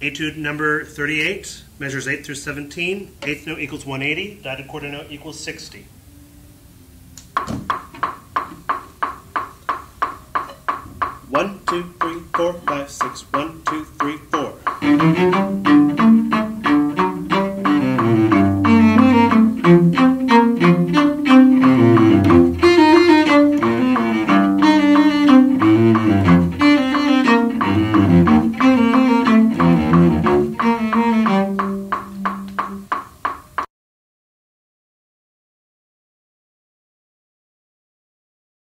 Etude number 38, measures 8 through 17. Eighth note equals 180, dotted quarter note equals 60. One, two, three, four, five, six. One, two, three, four.